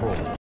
Control.